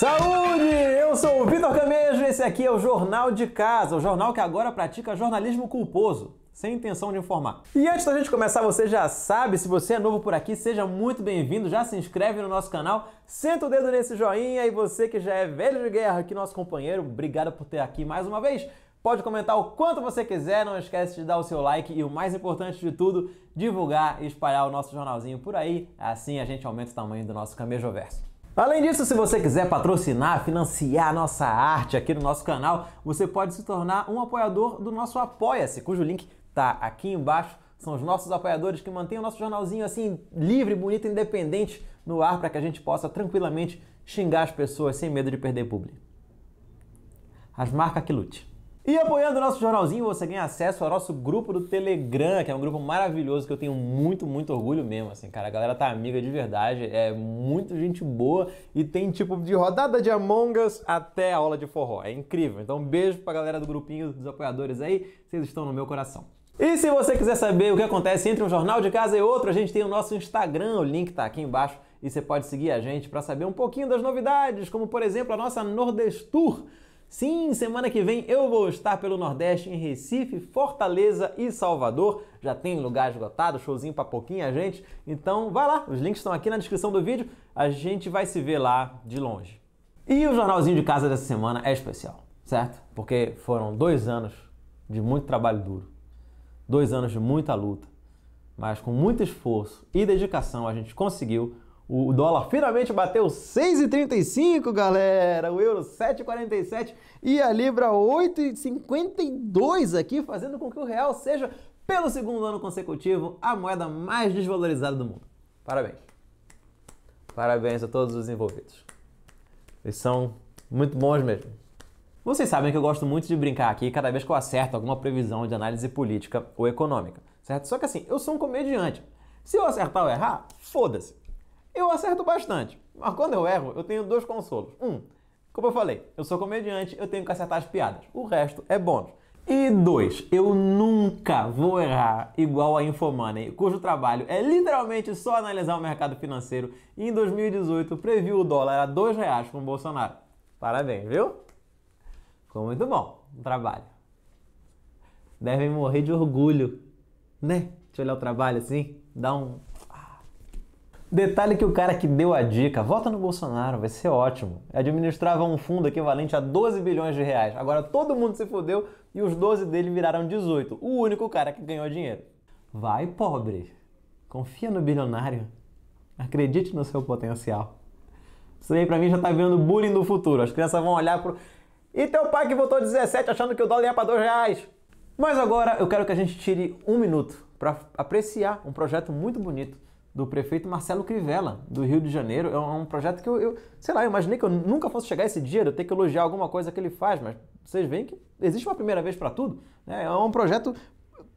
Saúde! Eu sou o Vitor Camejo e esse aqui é o Jornal de Casa, o jornal que agora pratica jornalismo culposo, sem intenção de informar. E antes da gente começar, você já sabe, se você é novo por aqui, seja muito bem-vindo, já se inscreve no nosso canal, senta o dedo nesse joinha e você que já é velho de guerra aqui, nosso companheiro, obrigado por ter aqui mais uma vez. Pode comentar o quanto você quiser, não esquece de dar o seu like e o mais importante de tudo, divulgar e espalhar o nosso jornalzinho por aí, assim a gente aumenta o tamanho do nosso Camejoverso. Além disso, se você quiser patrocinar, financiar nossa arte aqui no nosso canal, você pode se tornar um apoiador do nosso Apoia-se, cujo link está aqui embaixo. São os nossos apoiadores que mantêm o nosso jornalzinho assim livre, bonito, independente no ar para que a gente possa tranquilamente xingar as pessoas sem medo de perder público. As marcas que lute. E apoiando o nosso jornalzinho, você ganha acesso ao nosso grupo do Telegram, que é um grupo maravilhoso que eu tenho muito, muito orgulho mesmo, assim, cara. A galera tá amiga de verdade, é muito gente boa e tem tipo de rodada de Among Us até aula de forró. É incrível. Então, um beijo pra galera do grupinho dos apoiadores aí, vocês estão no meu coração. E se você quiser saber o que acontece entre um jornal de casa e outro, a gente tem o nosso Instagram, o link tá aqui embaixo e você pode seguir a gente para saber um pouquinho das novidades, como por exemplo a nossa Nordestur. Sim, semana que vem eu vou estar pelo Nordeste em Recife, Fortaleza e Salvador. Já tem lugar esgotado, showzinho pra pouquinha gente. Então vai lá, os links estão aqui na descrição do vídeo. A gente vai se ver lá de longe. E o jornalzinho de casa dessa semana é especial, certo? Porque foram dois anos de muito trabalho duro, dois anos de muita luta, mas com muito esforço e dedicação a gente conseguiu o dólar finalmente bateu 6,35, galera. O euro 7,47 e a libra 8,52 aqui, fazendo com que o real seja, pelo segundo ano consecutivo, a moeda mais desvalorizada do mundo. Parabéns. Parabéns a todos os envolvidos. Eles são muito bons mesmo. Vocês sabem que eu gosto muito de brincar aqui cada vez que eu acerto alguma previsão de análise política ou econômica, certo? Só que assim, eu sou um comediante. Se eu acertar ou errar, foda-se. Eu acerto bastante, mas quando eu erro, eu tenho dois consolos. Um, como eu falei, eu sou comediante, eu tenho que acertar as piadas. O resto é bônus. E dois, eu nunca vou errar igual a Infomoney, cujo trabalho é literalmente só analisar o mercado financeiro e em 2018 previu o dólar a dois reais com o Bolsonaro. Parabéns, viu? Ficou muito bom o trabalho. Devem morrer de orgulho, né? De olhar o trabalho assim, dar um Detalhe que o cara que deu a dica, vota no Bolsonaro, vai ser ótimo. Administrava um fundo equivalente a 12 bilhões de reais. Agora todo mundo se fudeu e os 12 dele viraram 18. O único cara que ganhou dinheiro. Vai, pobre. Confia no bilionário. Acredite no seu potencial. Isso aí pra mim já tá vendo bullying do futuro. As crianças vão olhar pro. E teu pai que votou 17 achando que o dólar ia pra 2 reais? Mas agora eu quero que a gente tire um minuto para apreciar um projeto muito bonito do prefeito Marcelo Crivella, do Rio de Janeiro. É um projeto que eu, eu, sei lá, eu imaginei que eu nunca fosse chegar esse dia, eu ter que elogiar alguma coisa que ele faz, mas vocês veem que existe uma primeira vez para tudo. Né? É um projeto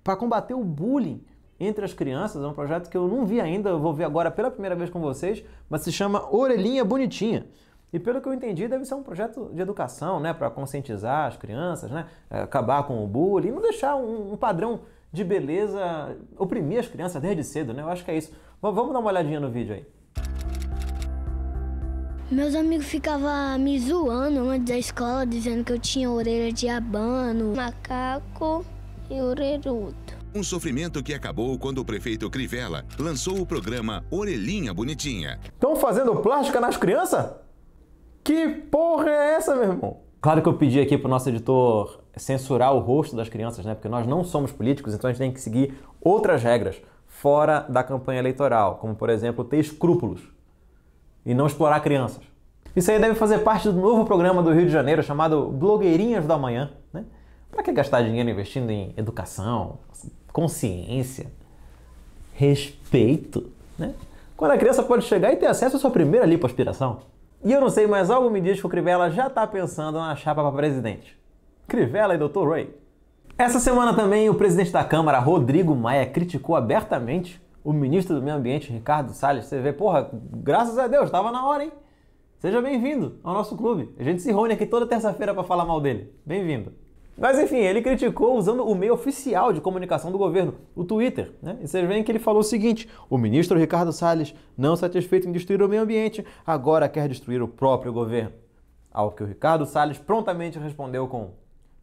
para combater o bullying entre as crianças, é um projeto que eu não vi ainda, eu vou ver agora pela primeira vez com vocês, mas se chama Orelhinha Bonitinha. E pelo que eu entendi, deve ser um projeto de educação, né, para conscientizar as crianças, né, acabar com o bullying, não deixar um, um padrão de beleza oprimir as crianças desde cedo, né? Eu acho que é isso. Vamos dar uma olhadinha no vídeo aí. Meus amigos ficavam me zoando antes da escola, dizendo que eu tinha orelha de abano, macaco e orelhudo. Um sofrimento que acabou quando o prefeito Crivella lançou o programa Orelhinha Bonitinha. Estão fazendo plástica nas crianças? Que porra é essa, meu irmão? Claro que eu pedi aqui para o nosso editor censurar o rosto das crianças, né? Porque nós não somos políticos, então a gente tem que seguir outras regras fora da campanha eleitoral, como por exemplo ter escrúpulos e não explorar crianças. Isso aí deve fazer parte do novo programa do Rio de Janeiro chamado Blogueirinhas da Manhã, né? Para que gastar dinheiro investindo em educação, consciência, respeito, né? Quando a criança pode chegar e ter acesso à sua primeira lipoaspiração. E eu não sei, mas algo me diz que o Crivella já está pensando na chapa para presidente. Crivella e Dr. Ray. Essa semana também o presidente da Câmara, Rodrigo Maia, criticou abertamente o ministro do Meio Ambiente, Ricardo Salles. Você vê, porra, graças a Deus, estava na hora, hein? Seja bem-vindo ao nosso clube. A gente se reúne aqui toda terça-feira para falar mal dele. Bem-vindo. Mas enfim, ele criticou usando o meio oficial de comunicação do governo, o Twitter. Né? E vocês veem que ele falou o seguinte: o ministro Ricardo Salles, não satisfeito em destruir o meio ambiente, agora quer destruir o próprio governo. Ao que o Ricardo Salles prontamente respondeu com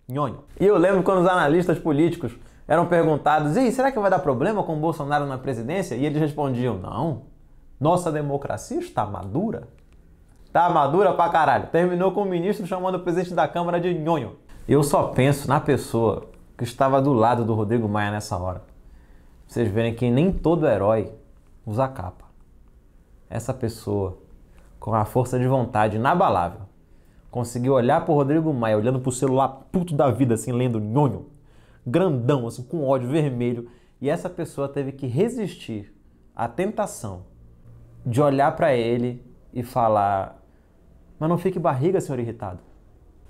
nhonho. E eu lembro quando os analistas políticos eram perguntados: e será que vai dar problema com o Bolsonaro na presidência? E eles respondiam: não, nossa democracia está madura. Está madura pra caralho. Terminou com o ministro chamando o presidente da Câmara de nhonho. Eu só penso na pessoa que estava do lado do Rodrigo Maia nessa hora. Vocês verem que nem todo herói usa capa. Essa pessoa, com a força de vontade inabalável, conseguiu olhar pro Rodrigo Maia, olhando pro celular puto da vida, assim, lendo nhonho, grandão, assim, com ódio vermelho, e essa pessoa teve que resistir à tentação de olhar para ele e falar: Mas não fique barriga, senhor irritado.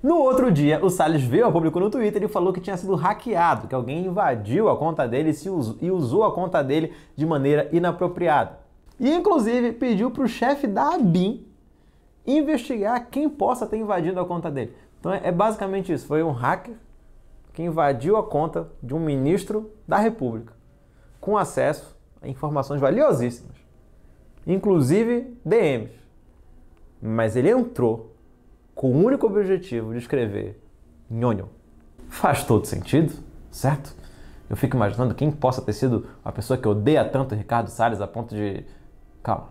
No outro dia, o Salles veio a público no Twitter e falou que tinha sido hackeado, que alguém invadiu a conta dele e usou a conta dele de maneira inapropriada. E inclusive pediu para o chefe da ABIN investigar quem possa ter invadido a conta dele. Então é basicamente isso: foi um hacker que invadiu a conta de um ministro da República com acesso a informações valiosíssimas, inclusive DMs. Mas ele entrou com o único objetivo de escrever nhonho. Faz todo sentido, certo? Eu fico imaginando quem possa ter sido a pessoa que odeia tanto Ricardo Salles a ponto de. Calma.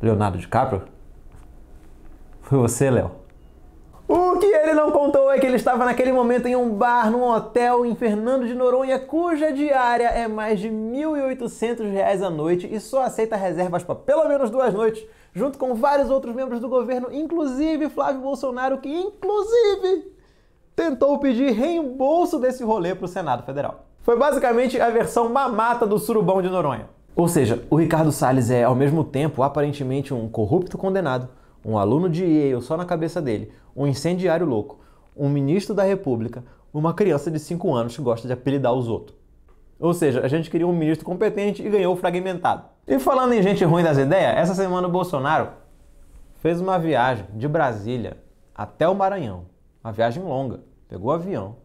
Leonardo DiCaprio? Foi você, Léo. O que ele não contou é que ele estava naquele momento em um bar, num hotel em Fernando de Noronha, cuja diária é mais de R$ 1.800 a noite e só aceita reservas para pelo menos duas noites, junto com vários outros membros do governo, inclusive Flávio Bolsonaro, que inclusive tentou pedir reembolso desse rolê para o Senado Federal. Foi basicamente a versão mamata do surubão de Noronha. Ou seja, o Ricardo Salles é, ao mesmo tempo, aparentemente um corrupto condenado, um aluno de Yale só na cabeça dele, um incendiário louco, um ministro da República, uma criança de 5 anos que gosta de apelidar os outros. Ou seja, a gente queria um ministro competente e ganhou fragmentado. E falando em gente ruim das ideias, essa semana o Bolsonaro fez uma viagem de Brasília até o Maranhão. Uma viagem longa. Pegou o avião,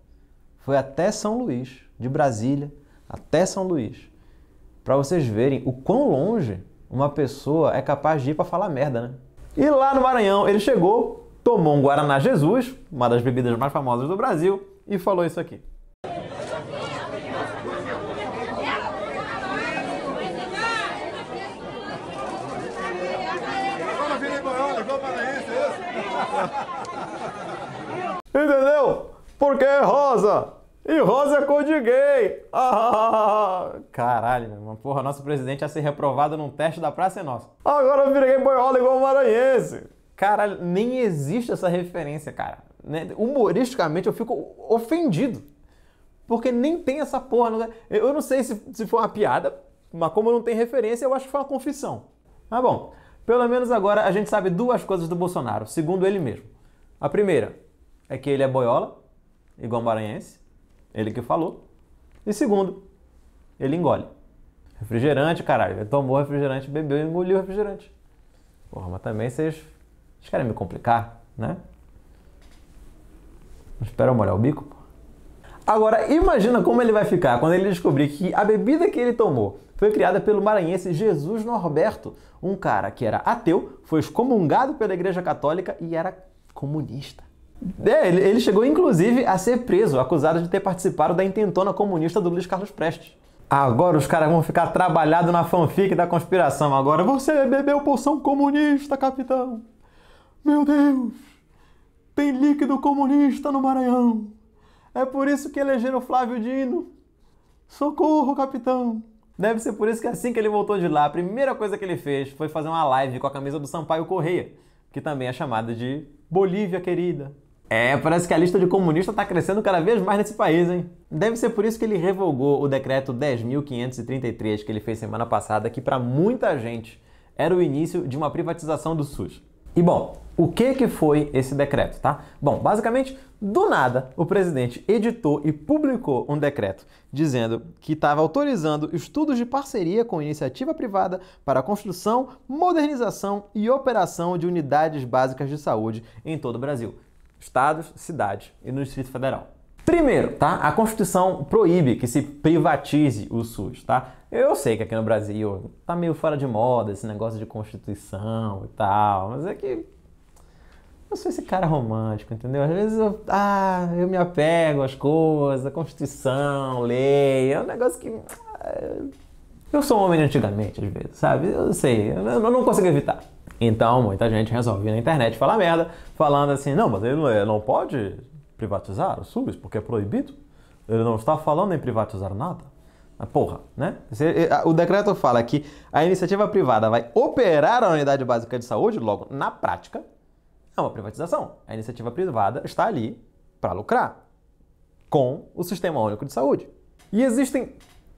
foi até São Luís, de Brasília até São Luís para vocês verem o quão longe uma pessoa é capaz de ir para falar merda, né? E lá no Maranhão ele chegou, tomou um Guaraná Jesus, uma das bebidas mais famosas do Brasil, e falou isso aqui. Entendeu? Porque é rosa. E rosa é cor de gay! Ah, caralho, meu Porra, nosso presidente ia ser reprovado num teste da Praça é Nossa. Agora eu virei boiola igual o maranhense. Caralho, nem existe essa referência, cara. Né? Humoristicamente eu fico ofendido. Porque nem tem essa porra. Eu não sei se, se foi uma piada, mas como não tem referência, eu acho que foi uma confissão. Mas bom, pelo menos agora a gente sabe duas coisas do Bolsonaro, segundo ele mesmo. A primeira é que ele é boiola, igual maranhense. Ele que falou. E segundo, ele engole. Refrigerante, caralho. Ele tomou refrigerante, bebeu e engoliu o refrigerante. Porra, mas também vocês, vocês querem me complicar, né? Espera molhar o bico, pô. Agora, imagina como ele vai ficar quando ele descobrir que a bebida que ele tomou foi criada pelo maranhense Jesus Norberto, um cara que era ateu, foi excomungado pela Igreja Católica e era comunista. É, ele, chegou inclusive a ser preso, acusado de ter participado da intentona comunista do Luiz Carlos Prestes. Agora os caras vão ficar trabalhados na fanfic da conspiração. Agora você bebeu poção comunista, capitão. Meu Deus! Tem líquido comunista no Maranhão. É por isso que elegeram Flávio Dino. Socorro, capitão! Deve ser por isso que assim que ele voltou de lá, a primeira coisa que ele fez foi fazer uma live com a camisa do Sampaio Correia, que também é chamada de Bolívia Querida. É, parece que a lista de comunistas está crescendo cada vez mais nesse país, hein? Deve ser por isso que ele revogou o decreto 10.533 que ele fez semana passada, que para muita gente era o início de uma privatização do SUS. E bom, o que que foi esse decreto, tá? Bom, basicamente, do nada, o presidente editou e publicou um decreto dizendo que estava autorizando estudos de parceria com iniciativa privada para a construção, modernização e operação de unidades básicas de saúde em todo o Brasil estados, cidades e no Distrito Federal. Primeiro, tá? A Constituição proíbe que se privatize o SUS, tá? Eu sei que aqui no Brasil tá meio fora de moda esse negócio de Constituição e tal, mas é que eu sou esse cara romântico, entendeu? Às vezes eu, ah, eu me apego às coisas, Constituição, lei, é um negócio que. ah, Eu sou um homem antigamente, às vezes, sabe? Eu sei, eu não consigo evitar. Então, muita gente resolve na internet falar merda, falando assim: não, mas ele não, é- não pode privatizar o SUS porque é proibido. Ele não está falando em privatizar nada. Mas, porra, né? Você- O decreto fala que a iniciativa privada vai operar a unidade básica de saúde, logo, na prática, é uma privatização. A iniciativa privada está ali para lucrar com o Sistema Único de Saúde. E existem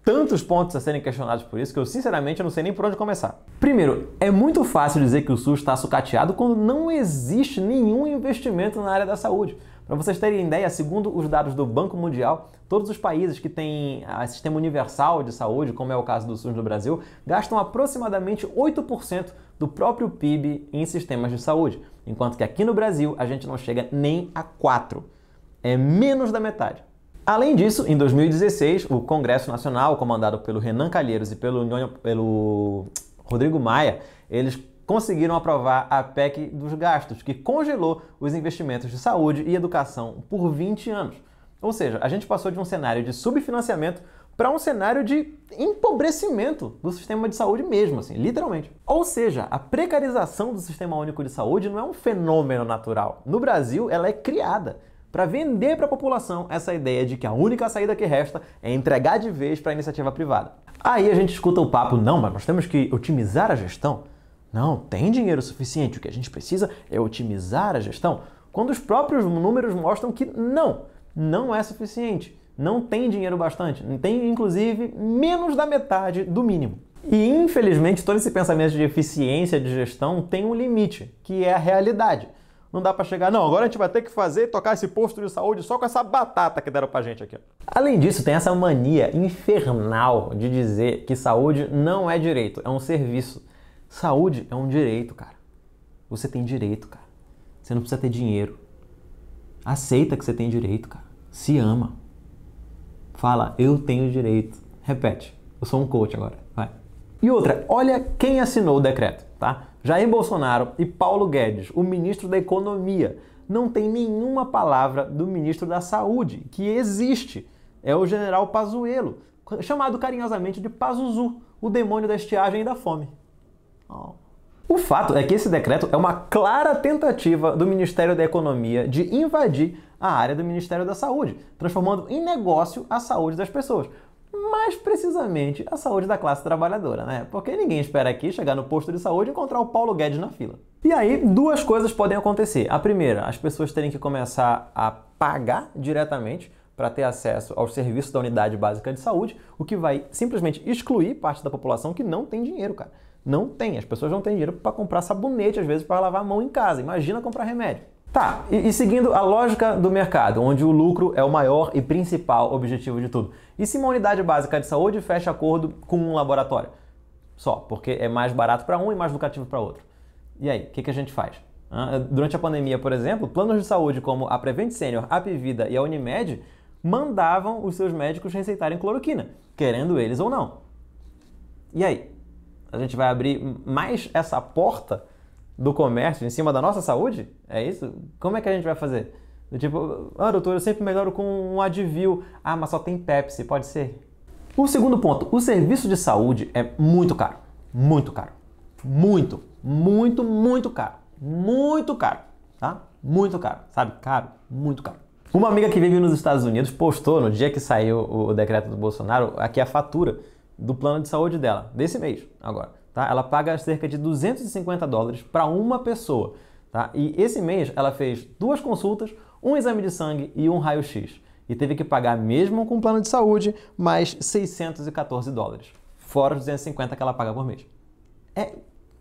tantos pontos a serem questionados por isso que eu sinceramente não sei nem por onde começar. Primeiro, é muito fácil dizer que o SUS está sucateado quando não existe nenhum investimento na área da saúde. Para vocês terem ideia, segundo os dados do Banco Mundial, todos os países que têm ah, sistema universal de saúde, como é o caso do SUS no Brasil, gastam aproximadamente 8% do próprio PIB em sistemas de saúde, enquanto que aqui no Brasil a gente não chega nem a 4%. É menos da metade. Além disso, em 2016, o Congresso Nacional, comandado pelo Renan Calheiros e pelo, pelo Rodrigo Maia, eles conseguiram aprovar a PEC dos gastos, que congelou os investimentos de saúde e educação por 20 anos. Ou seja, a gente passou de um cenário de subfinanciamento para um cenário de empobrecimento do sistema de saúde mesmo, assim, literalmente. Ou seja, a precarização do sistema único de saúde não é um fenômeno natural. No Brasil, ela é criada para vender para a população essa ideia de que a única saída que resta é entregar de vez para a iniciativa privada. Aí a gente escuta o papo, não, mas nós temos que otimizar a gestão. Não, tem dinheiro suficiente, o que a gente precisa é otimizar a gestão. Quando os próprios números mostram que não, não é suficiente. Não tem dinheiro bastante. Tem, inclusive, menos da metade do mínimo. E, infelizmente, todo esse pensamento de eficiência de gestão tem um limite, que é a realidade. Não dá para chegar, não, agora a gente vai ter que fazer e tocar esse posto de saúde só com essa batata que deram pra gente aqui. Além disso, tem essa mania infernal de dizer que saúde não é direito, é um serviço. Saúde é um direito, cara. Você tem direito, cara. Você não precisa ter dinheiro. Aceita que você tem direito, cara. Se ama. Fala, eu tenho direito. Repete. Eu sou um coach agora. Vai. E outra, olha quem assinou o decreto, tá? Jair Bolsonaro e Paulo Guedes, o ministro da Economia. Não tem nenhuma palavra do ministro da Saúde, que existe. É o general Pazuello, chamado carinhosamente de Pazuzu, o demônio da estiagem e da fome. Oh. O fato é que esse decreto é uma clara tentativa do Ministério da Economia de invadir a área do Ministério da Saúde, transformando em negócio a saúde das pessoas. Mais precisamente a saúde da classe trabalhadora, né? Porque ninguém espera aqui chegar no posto de saúde e encontrar o Paulo Guedes na fila. E aí, duas coisas podem acontecer. A primeira, as pessoas terem que começar a pagar diretamente para ter acesso aos serviços da unidade básica de saúde, o que vai simplesmente excluir parte da população que não tem dinheiro, cara. Não tem. As pessoas não têm dinheiro para comprar sabonete, às vezes, para lavar a mão em casa. Imagina comprar remédio. Tá, e, e, seguindo a lógica do mercado, onde o lucro é o maior e principal objetivo de tudo. E se uma unidade básica de saúde fecha acordo com um laboratório? Só, porque é mais barato para um e mais lucrativo para outro. E aí, o que, que a gente faz? Durante a pandemia, por exemplo, planos de saúde como a Prevent Senior, a Apivida e a Unimed mandavam os seus médicos receitarem cloroquina, querendo eles ou não. E aí? A gente vai abrir mais essa porta do comércio em cima da nossa saúde? É isso? Como é que a gente vai fazer? Tipo, ah, doutor, eu sempre melhoro com um Advil. Ah, mas só tem Pepsi, pode ser. O segundo ponto, o serviço de saúde é muito caro. Muito caro. Muito, muito, muito caro. Muito caro, tá? Muito caro, sabe? Caro, muito caro. Uma amiga que vive nos Estados Unidos postou no dia que saiu o decreto do Bolsonaro aqui a fatura do plano de saúde dela, desse mês agora. Tá? Ela paga cerca de 250 dólares para uma pessoa. Tá? E esse mês ela fez duas consultas, um exame de sangue e um raio-x. E teve que pagar, mesmo com plano de saúde, mais 614 dólares. Fora os 250 que ela paga por mês. É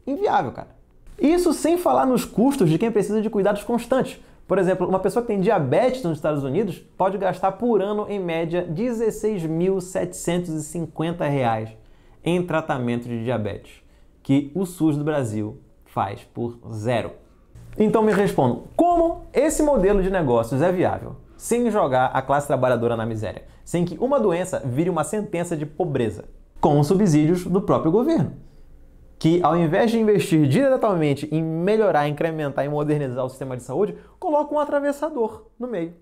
inviável, cara. Isso sem falar nos custos de quem precisa de cuidados constantes. Por exemplo, uma pessoa que tem diabetes nos Estados Unidos pode gastar por ano, em média, R$ 16.750 em tratamento de diabetes, que o SUS do Brasil faz por zero. Então me respondam, como esse modelo de negócios é viável? sem jogar a classe trabalhadora na miséria, sem que uma doença vire uma sentença de pobreza, com os subsídios do próprio governo. Que ao invés de investir diretamente em melhorar, incrementar e modernizar o sistema de saúde, coloca um atravessador no meio,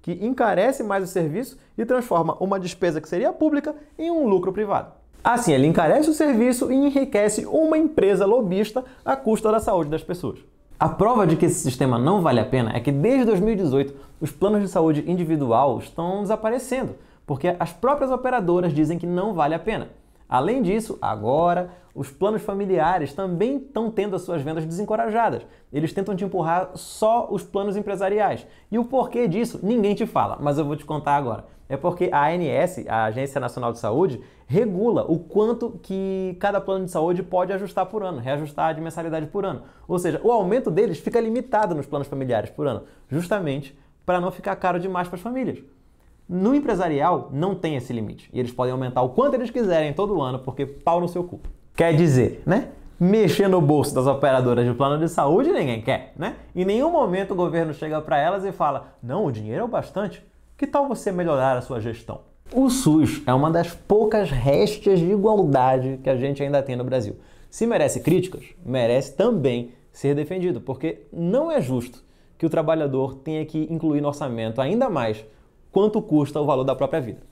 que encarece mais o serviço e transforma uma despesa que seria pública em um lucro privado. Assim, ele encarece o serviço e enriquece uma empresa lobista à custa da saúde das pessoas. A prova de que esse sistema não vale a pena é que desde 2018 os planos de saúde individual estão desaparecendo, porque as próprias operadoras dizem que não vale a pena. Além disso, agora os planos familiares também estão tendo as suas vendas desencorajadas. Eles tentam te empurrar só os planos empresariais. E o porquê disso ninguém te fala, mas eu vou te contar agora. É porque a ANS, a Agência Nacional de Saúde, regula o quanto que cada plano de saúde pode ajustar por ano, reajustar de mensalidade por ano. Ou seja, o aumento deles fica limitado nos planos familiares por ano, justamente para não ficar caro demais para as famílias. No empresarial não tem esse limite e eles podem aumentar o quanto eles quiserem todo ano, porque pau no seu cu. Quer dizer, né? Mexer no bolso das operadoras de plano de saúde ninguém quer, né? Em nenhum momento o governo chega para elas e fala: não, o dinheiro é o bastante. Que tal você melhorar a sua gestão? O SUS é uma das poucas restas de igualdade que a gente ainda tem no Brasil. Se merece críticas, merece também ser defendido, porque não é justo que o trabalhador tenha que incluir no orçamento ainda mais quanto custa o valor da própria vida.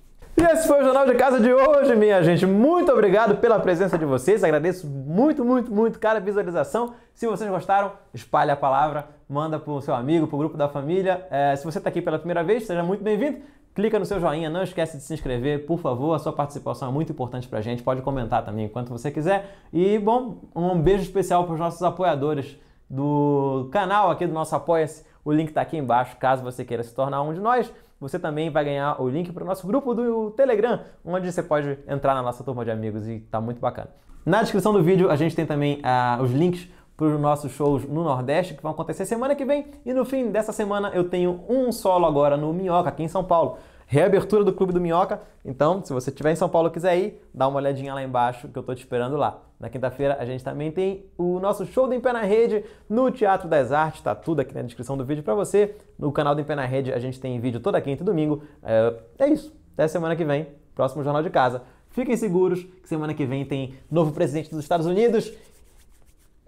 E esse foi o Jornal de Casa de hoje, minha gente. Muito obrigado pela presença de vocês. Agradeço muito, muito, muito cada visualização. Se vocês gostaram, espalhe a palavra, manda para o seu amigo, para o grupo da família. É, se você está aqui pela primeira vez, seja muito bem-vindo. Clica no seu joinha, não esquece de se inscrever, por favor. A sua participação é muito importante para a gente. Pode comentar também enquanto você quiser. E, bom, um beijo especial para os nossos apoiadores do canal aqui do nosso Apoia-se. O link está aqui embaixo, caso você queira se tornar um de nós. Você também vai ganhar o link para o nosso grupo do Telegram, onde você pode entrar na nossa turma de amigos e tá muito bacana. Na descrição do vídeo a gente tem também uh, os links para os nossos shows no Nordeste, que vão acontecer semana que vem. E no fim dessa semana eu tenho um solo agora no Minhoca, aqui em São Paulo. Reabertura do Clube do Minhoca. Então, se você estiver em São Paulo e quiser ir, dá uma olhadinha lá embaixo que eu estou te esperando lá. Na quinta-feira a gente também tem o nosso show do Em Pé na Rede no Teatro das Artes. Está tudo aqui na descrição do vídeo para você. No canal do Em Pé na Rede a gente tem vídeo toda quinta e domingo. É, é isso. Até semana que vem. Próximo Jornal de Casa. Fiquem seguros que semana que vem tem novo presidente dos Estados Unidos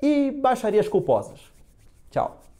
e baixarias culposas. Tchau.